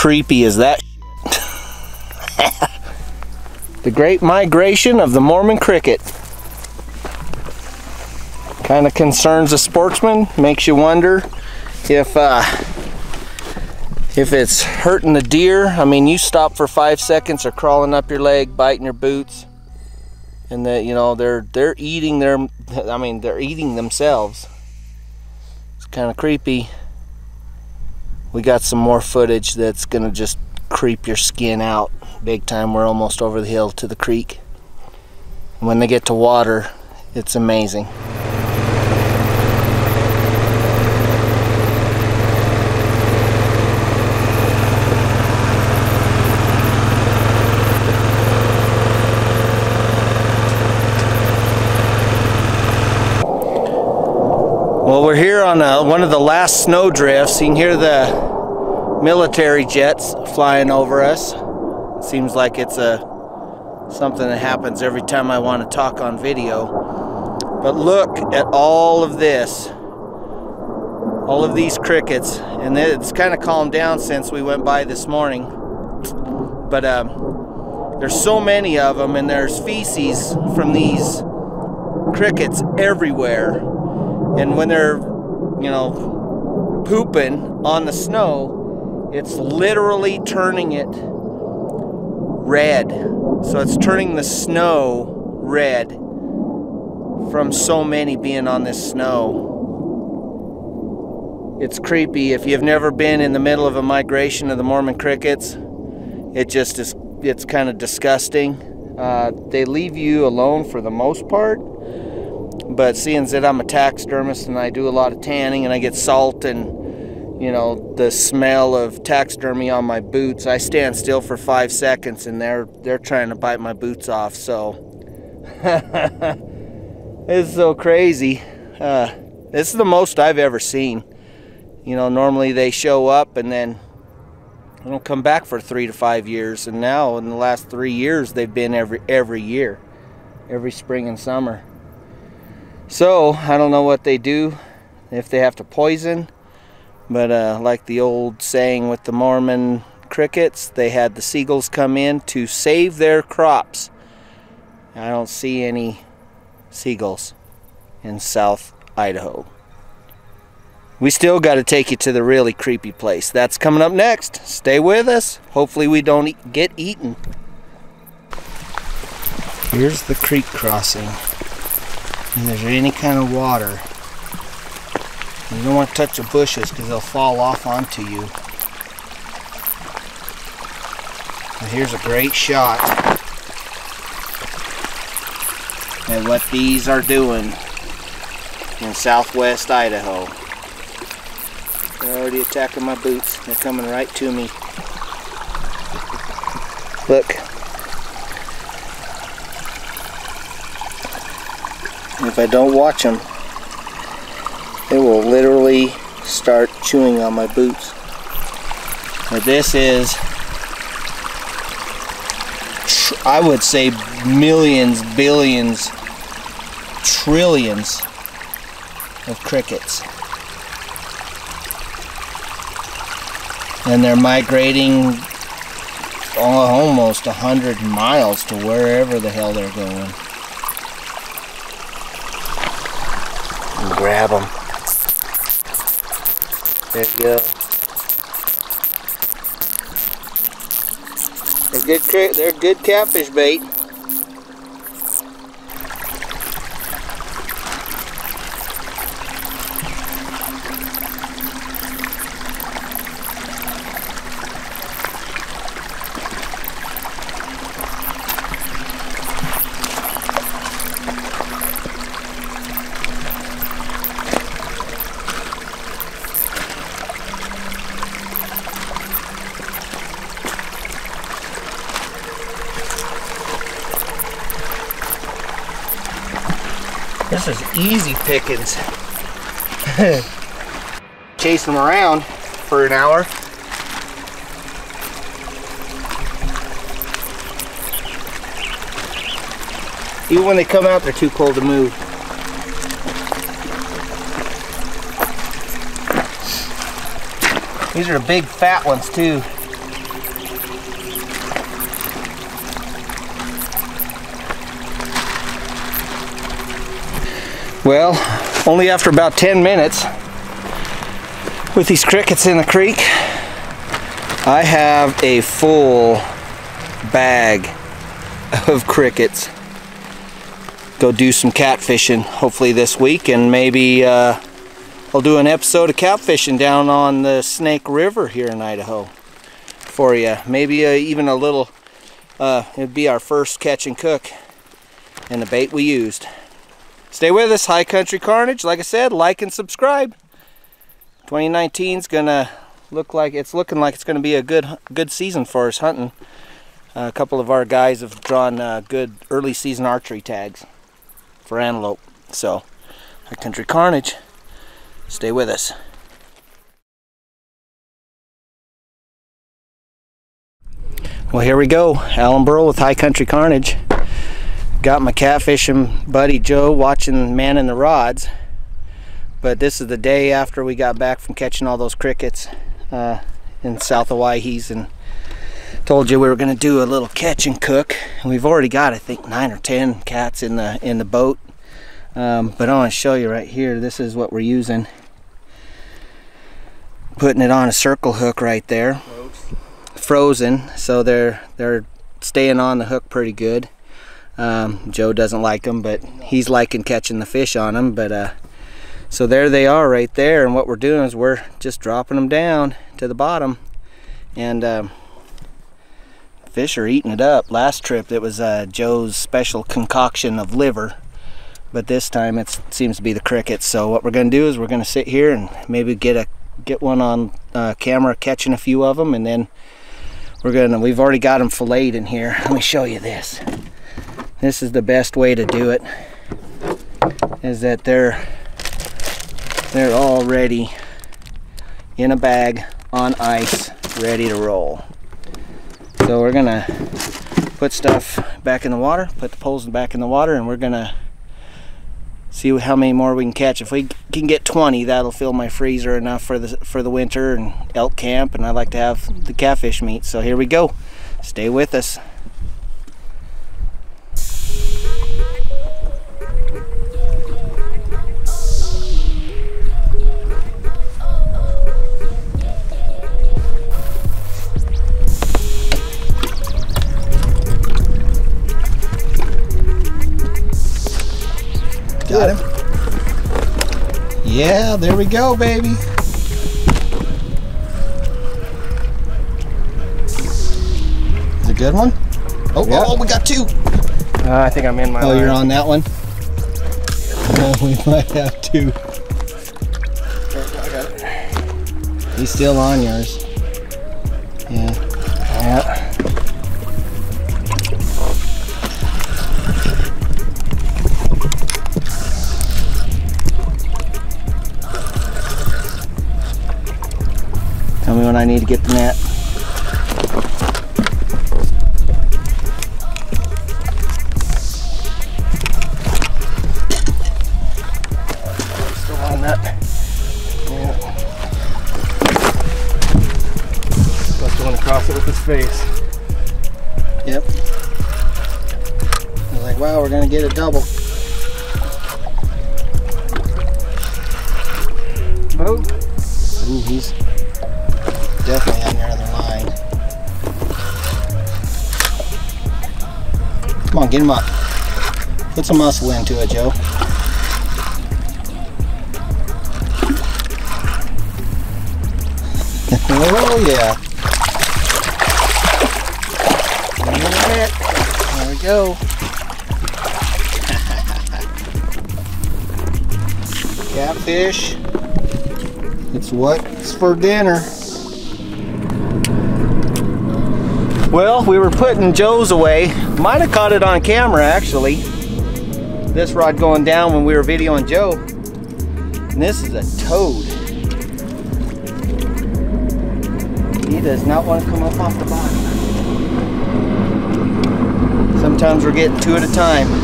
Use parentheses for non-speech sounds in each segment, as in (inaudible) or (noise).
creepy is that (laughs) The great migration of the Mormon cricket. Kind of concerns a sportsman, makes you wonder if uh, if it's hurting the deer. I mean, you stop for five seconds, they're crawling up your leg, biting your boots, and that you know they're they're eating their. I mean, they're eating themselves. It's kind of creepy. We got some more footage that's gonna just creep your skin out big time. We're almost over the hill to the creek. When they get to water, it's amazing. Well, we're here on a, one of the last snow drifts. You can hear the military jets flying over us. It seems like it's a something that happens every time I want to talk on video. But look at all of this. All of these crickets. And it's kind of calmed down since we went by this morning. But um, there's so many of them and there's feces from these crickets everywhere. And when they're, you know, pooping on the snow, it's literally turning it red. So it's turning the snow red from so many being on this snow. It's creepy. If you've never been in the middle of a migration of the Mormon crickets, it just is, it's kind of disgusting. Uh, they leave you alone for the most part, but seeing that I'm a taxidermist and I do a lot of tanning and I get salt and you know the smell of taxidermy on my boots i stand still for five seconds and they're they're trying to bite my boots off so. (laughs) It's so crazy. Uh, this is the most i've ever seen. You know normally they show up and then they don't come back for three to five years and now in the last three years they've been every every year every spring and summer so i don't know what they do if they have to poison but uh, like the old saying with the Mormon crickets, they had the seagulls come in to save their crops. I don't see any seagulls in South Idaho. We still got to take you to the really creepy place. That's coming up next. Stay with us. Hopefully we don't get eaten. Here's the creek crossing. And there's any kind of water. You don't want to touch the bushes because they'll fall off onto you. And here's a great shot at what these are doing in southwest Idaho. They're already attacking my boots. They're coming right to me. (laughs) Look. If I don't watch them, it will literally start chewing on my boots. But this is, I would say millions, billions, trillions of crickets. And they're migrating almost a hundred miles to wherever the hell they're going. Grab them. There you go. They're good. They're good catfish bait. Easy pickings. (laughs) Chase them around for an hour. Even when they come out, they're too cold to move. These are big fat ones too. Well, only after about 10 minutes with these crickets in the creek, I have a full bag of crickets. Go do some catfishing hopefully this week and maybe uh, I'll do an episode of catfishing down on the Snake River here in Idaho for you. Maybe uh, even a little, uh, it'd be our first catch and cook and the bait we used. Stay with us, High Country Carnage. Like I said, like and subscribe. 2019 is gonna look like it's looking like it's gonna be a good good season for us hunting. Uh, a couple of our guys have drawn uh, good early season archery tags for antelope. So, High Country Carnage. Stay with us. Well, here we go. Alan Burrell with High Country Carnage got my catfishing buddy Joe watching manning the rods but this is the day after we got back from catching all those crickets uh, in south of Owyhees and told you we were going to do a little catch and cook. And we've already got I think nine or ten cats in the in the boat. Um, but I want to show you right here this is what we're using. Putting it on a circle hook right there. Frozen so they're they're staying on the hook pretty good um, Joe doesn't like them, but he's liking catching the fish on them. But uh, so there they are right there. And what we're doing is we're just dropping them down to the bottom. And um, fish are eating it up. Last trip it was uh, Joe's special concoction of liver. But this time it seems to be the crickets. So what we're going to do is we're going to sit here and maybe get a get one on uh, camera catching a few of them. And then we're going to, we've already got them filleted in here. Let me show you this this is the best way to do it is that they're they're already in a bag on ice ready to roll. So we're gonna put stuff back in the water put the poles back in the water and we're gonna see how many more we can catch. If we can get 20 that'll fill my freezer enough for the for the winter and elk camp and I like to have the catfish meat. So here we go. Stay with us Yeah, there we go, baby. Is a good one? Oh, yep. oh, we got two. Uh, I think I'm in my. Oh, line. you're on that one. (laughs) Oh, we might have two. He's still on yours. When I need to get the net. Some muscle into it, Joe. (laughs) oh yeah. There we go. (laughs) Catfish. It's what's for dinner. Well, we were putting Joe's away. Might have caught it on camera actually. This rod going down when we were videoing Joe. And this is a toad. He does not want to come up off the bottom. Sometimes we're getting two at a time.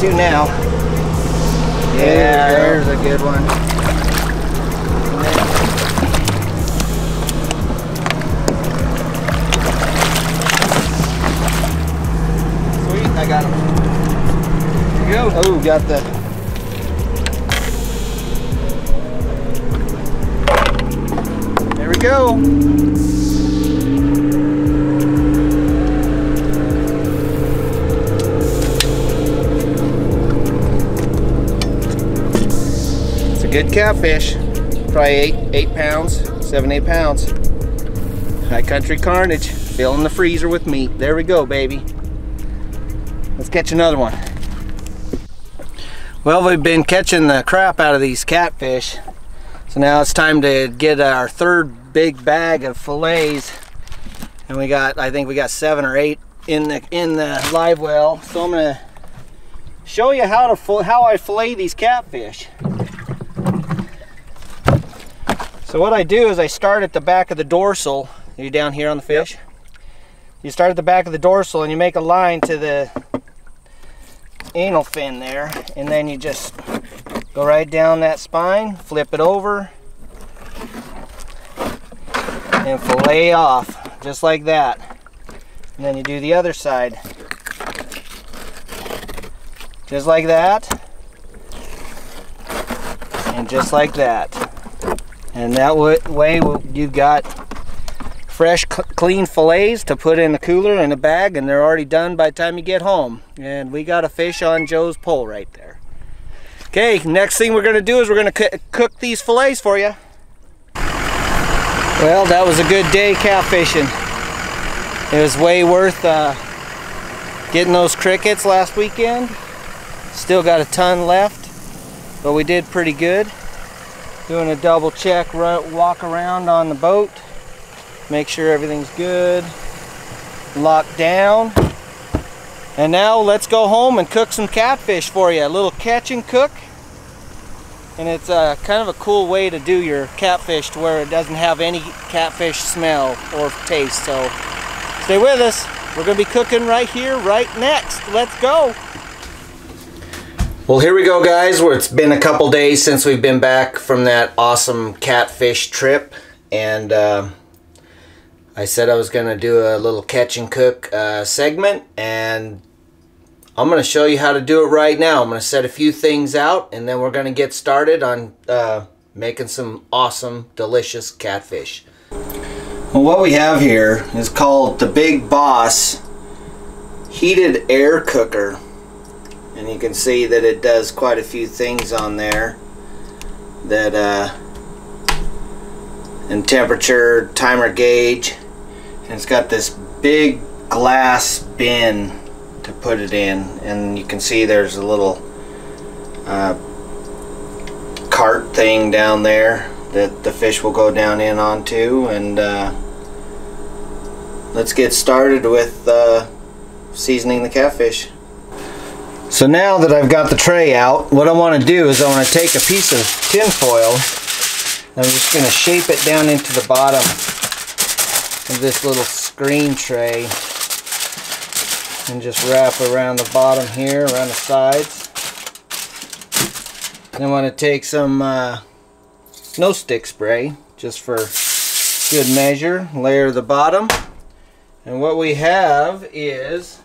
To now. Yeah, There there's a good one. Sweet, I got him. There you go. Oh, got the There we go. A good catfish. Probably eight, eight pounds, seven, eight pounds. High Country Carnage, filling the freezer with meat. There we go, baby. Let's catch another one. Well, we've been catching the crap out of these catfish. So now it's time to get our third big bag of fillets. And we got, I think we got seven or eight in the in the live well. So I'm gonna show you how to how I fillet these catfish. So what I do is I start at the back of the dorsal. Are you down here on the fish? You start at the back of the dorsal and you make a line to the anal fin there, and then you just Go right down that spine, flip it over, and fillet off, just like that. And then you do the other side. Just like that. And just like that. And that way you've got fresh clean fillets to put in the cooler in a bag and they're already done by the time you get home. And we got a fish on Joe's pole right there. Okay, next thing we're gonna do is we're gonna cook these fillets for you. Well, that was a good day catfishing. It was way worth uh, getting those crickets last weekend. Still got a ton left, but we did pretty good. Doing a double check, walk around on the boat, make sure everything's good, locked down. And now let's go home and cook some catfish for you. A little catch and cook. And it's uh, kind of a cool way to do your catfish to where it doesn't have any catfish smell or taste. So stay with us. We're going to be cooking right here, right next. Let's go. Well, here we go, guys. Where it's been a couple days since we've been back from that awesome catfish trip. And uh, I said I was going to do a little catch and cook uh, segment. And I'm going to show you how to do it right now. I'm to set a few things out and then we're going to get started on uh, making some awesome, delicious catfish. Well, what we have here is called the Big Boss Heated Air Cooker. And you can see that it does quite a few things on there that uh, and temperature timer gauge and it's got this big glass bin to put it in and you can see there's a little uh, cart thing down there that the fish will go down in onto and uh, let's get started with uh, seasoning the catfish. So now that I've got the tray out, what I want to do is I want to take a piece of tin foil I'm just going to shape it down into the bottom of this little screen tray and just wrap around the bottom here, around the sides. Then I want to take some uh, no stick spray, just for good measure, layer the bottom. And what we have is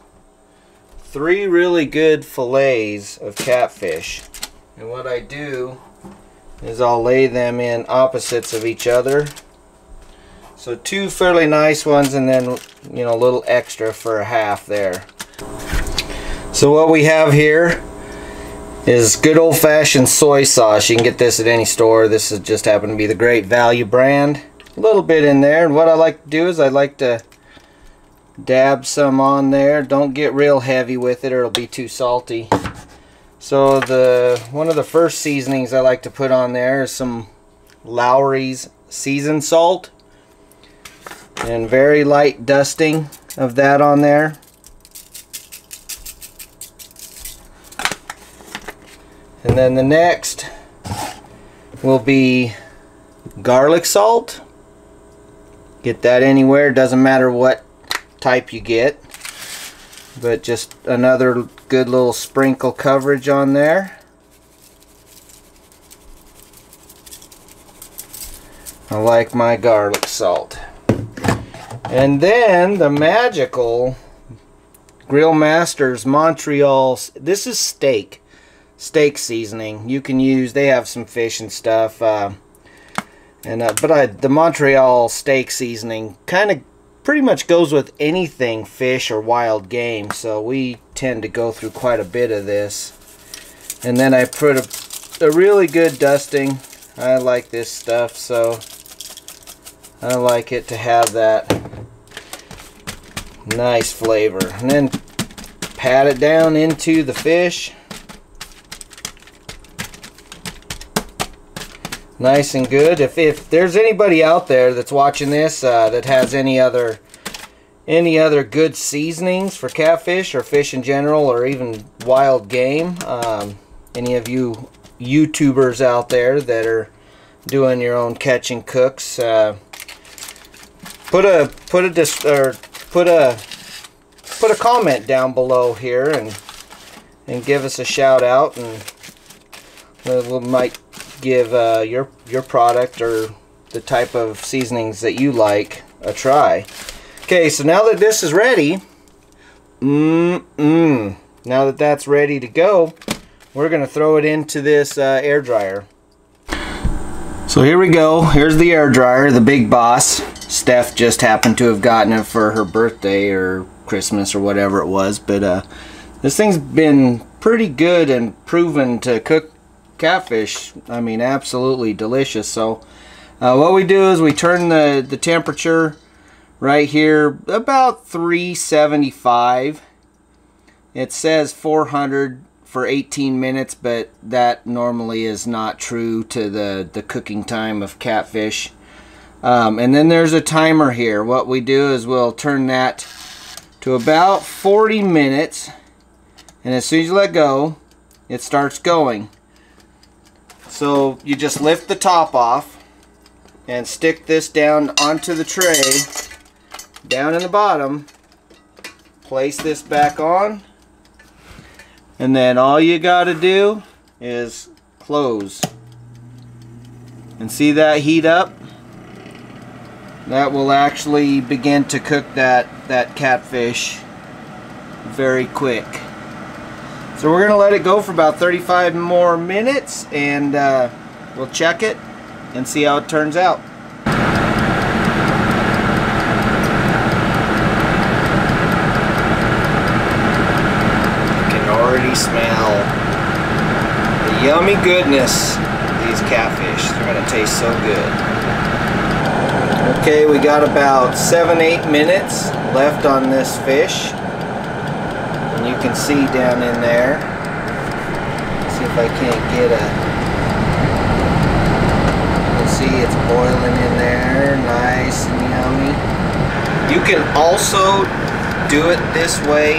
three really good fillets of catfish. And what I do is I'll lay them in opposites of each other. So two fairly nice ones and then, you know, a little extra for a half there. So what we have here is good old-fashioned soy sauce. You can get this at any store. This is just happened to be the Great Value brand. A little bit in there. And what I like to do is I like to dab some on there. Don't get real heavy with it or it'll be too salty. So the one of the first seasonings I like to put on there is some Lawry's seasoned salt. And very light dusting of that on there. And then the next will be garlic salt. Get that anywhere, doesn't matter what type you get. But just another good little sprinkle coverage on there. I like my garlic salt. And then the magical Grill Masters Montreal, this is steak, steak seasoning. You can use, they have some fish and stuff. Uh, and uh, But I, the Montreal steak seasoning kind of pretty much goes with anything fish or wild game. So we tend to go through quite a bit of this. And then I put a, a really good dusting. I like this stuff, so I like it to have that nice flavor. And then pat it down into the fish. Nice and good. If, if there's anybody out there that's watching this uh, that has any other any other good seasonings for catfish or fish in general or even wild game, um, any of you YouTubers out there that are doing your own catching cooks, uh, put a put a dis or put a put a comment down below here and and give us a shout out and we might give uh, your your product or the type of seasonings that you like a try. Okay, so now that this is ready, mmm, mmm, now that that's ready to go, we're going to throw it into this uh, air dryer. So here we go. Here's the air dryer, the big boss. Steph just happened to have gotten it for her birthday or Christmas or whatever it was. But uh, this thing's been pretty good and proven to cook catfish. I mean, absolutely delicious. So uh, what we do is we turn the, the temperature right here about 375. It says 400 for 18 minutes, but that normally is not true to the, the cooking time of catfish. Um, and then there's a timer here. What we do is we'll turn that to about 40 minutes. And as soon as you let go, it starts going. So you just lift the top off and stick this down onto the tray, down in the bottom. Place this back on. And then all you got to do is close. And see that heat up? that will actually begin to cook that that catfish very quick so we're gonna let it go for about 35 more minutes and uh, we'll check it and see how it turns out. You can already smell the yummy goodness of these catfish. They're gonna taste so good. Okay, we got about seven, eight minutes left on this fish. And you can see down in there. Let's see if I can't get a... You can see it's boiling in there, nice and yummy. You can also do it this way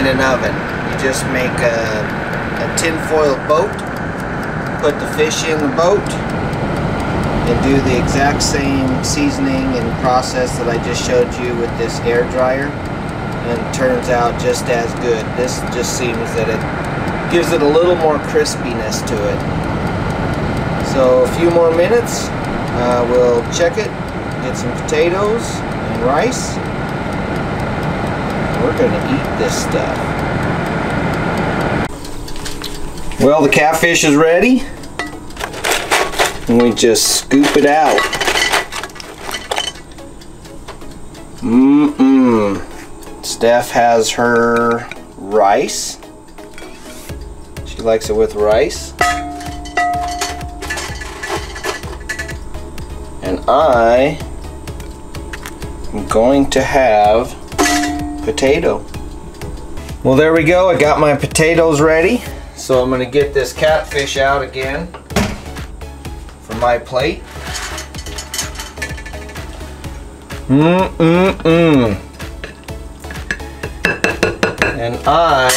in an oven. You just make a, a tinfoil boat, put the fish in the boat, and do the exact same seasoning and process that I just showed you with this air dryer and turns out just as good. This just seems that it gives it a little more crispiness to it. So a few more minutes, uh, we'll check it, get some potatoes and rice. We're going to eat this stuff. Well, the catfish is ready and we just scoop it out. Mmm. Steph has her rice. She likes it with rice. And I am going to have potato. Well, there we go. I got my potatoes ready. So I'm going to get this catfish out again for my plate. Mmm-mm-mm. I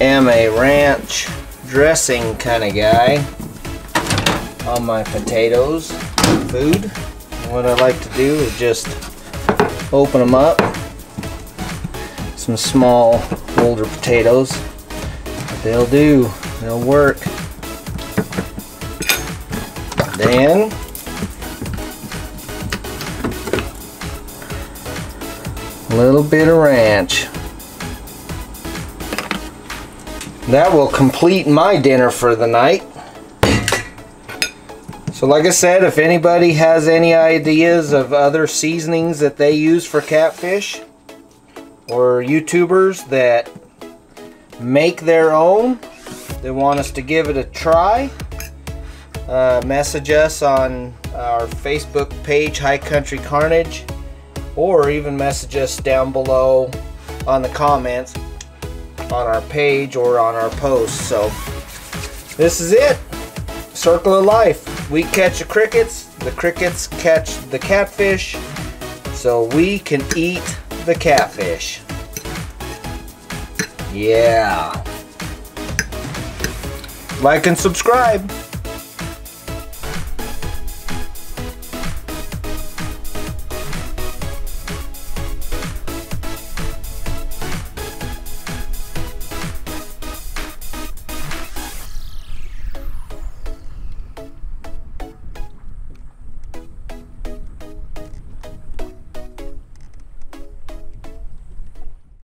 am a ranch dressing kind of guy. on my potatoes food. What I like to do is just open them up. Some small older potatoes. They'll do. They'll work. Then a little bit of ranch. That will complete my dinner for the night. So like I said, if anybody has any ideas of other seasonings that they use for catfish, or YouTubers that make their own, they want us to give it a try, uh, message us on our Facebook page, High Country Carnage, or even message us down below on the comments on our page or on our post. So this is it. Circle of life. We catch the crickets, the crickets catch the catfish, so we can eat the catfish. Yeah. Like and subscribe.